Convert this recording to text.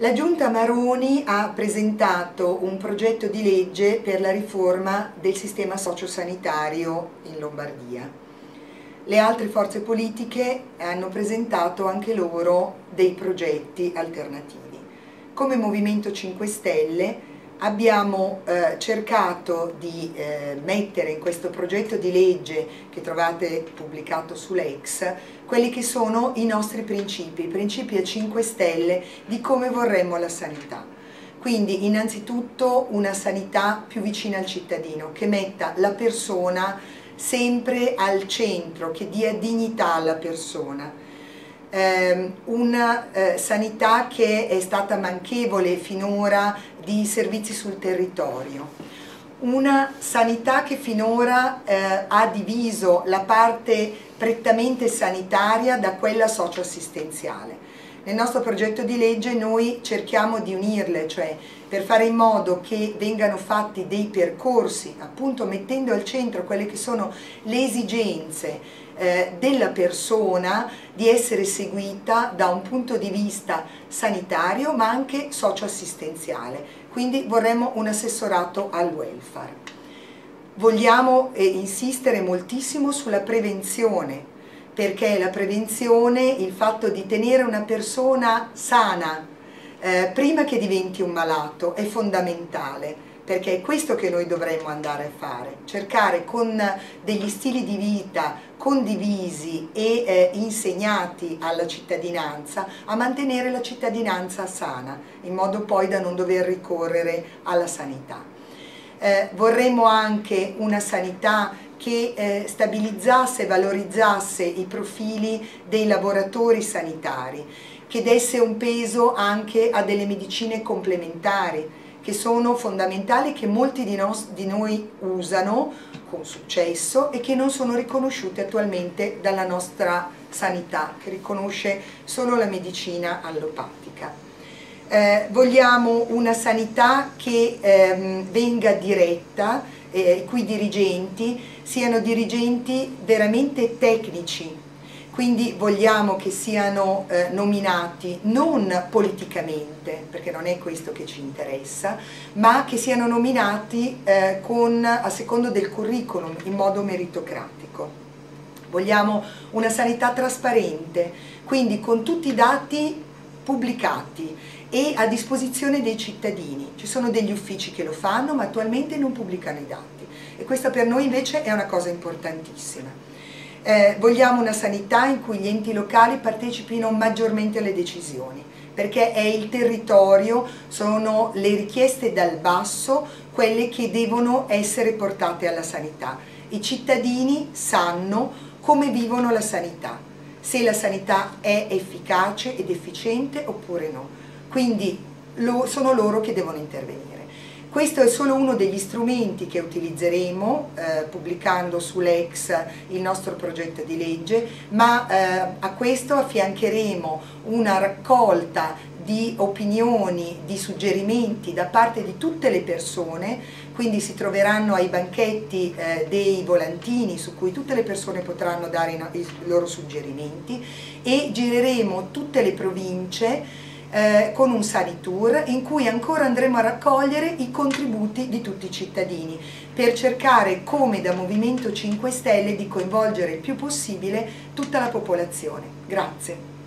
La Giunta Maroni ha presentato un progetto di legge per la riforma del sistema sociosanitario in Lombardia. Le altre forze politiche hanno presentato anche loro dei progetti alternativi. Come Movimento 5 Stelle abbiamo eh, cercato di eh, mettere in questo progetto di legge che trovate pubblicato sull'Ex quelli che sono i nostri principi, i principi a 5 stelle di come vorremmo la sanità. Quindi innanzitutto una sanità più vicina al cittadino, che metta la persona sempre al centro, che dia dignità alla persona eh, una eh, sanità che è stata manchevole finora di servizi sul territorio, una sanità che finora eh, ha diviso la parte prettamente sanitaria da quella socioassistenziale. Nel nostro progetto di legge noi cerchiamo di unirle, cioè per fare in modo che vengano fatti dei percorsi, appunto mettendo al centro quelle che sono le esigenze eh, della persona di essere seguita da un punto di vista sanitario ma anche socioassistenziale, quindi vorremmo un assessorato al welfare. Vogliamo eh, insistere moltissimo sulla prevenzione, perché la prevenzione, il fatto di tenere una persona sana eh, prima che diventi un malato è fondamentale perché è questo che noi dovremmo andare a fare, cercare con degli stili di vita condivisi e eh, insegnati alla cittadinanza a mantenere la cittadinanza sana, in modo poi da non dover ricorrere alla sanità. Eh, vorremmo anche una sanità che eh, stabilizzasse e valorizzasse i profili dei lavoratori sanitari, che desse un peso anche a delle medicine complementari, che sono fondamentali, che molti di, nos, di noi usano con successo e che non sono riconosciute attualmente dalla nostra sanità, che riconosce solo la medicina allopatica. Eh, vogliamo una sanità che ehm, venga diretta, eh, i cui dirigenti siano dirigenti veramente tecnici, quindi vogliamo che siano eh, nominati non politicamente, perché non è questo che ci interessa, ma che siano nominati eh, con, a secondo del curriculum, in modo meritocratico. Vogliamo una sanità trasparente, quindi con tutti i dati pubblicati e a disposizione dei cittadini. Ci sono degli uffici che lo fanno, ma attualmente non pubblicano i dati e questa per noi invece è una cosa importantissima. Eh, vogliamo una sanità in cui gli enti locali partecipino maggiormente alle decisioni, perché è il territorio, sono le richieste dal basso quelle che devono essere portate alla sanità. I cittadini sanno come vivono la sanità, se la sanità è efficace ed efficiente oppure no. Quindi lo, sono loro che devono intervenire. Questo è solo uno degli strumenti che utilizzeremo eh, pubblicando sull'Ex il nostro progetto di legge, ma eh, a questo affiancheremo una raccolta di opinioni, di suggerimenti da parte di tutte le persone, quindi si troveranno ai banchetti eh, dei volantini su cui tutte le persone potranno dare i, loro suggerimenti e gireremo tutte le province eh, con un Sani Tour in cui ancora andremo a raccogliere i contributi di tutti i cittadini per cercare come da Movimento 5 Stelle di coinvolgere il più possibile tutta la popolazione. Grazie.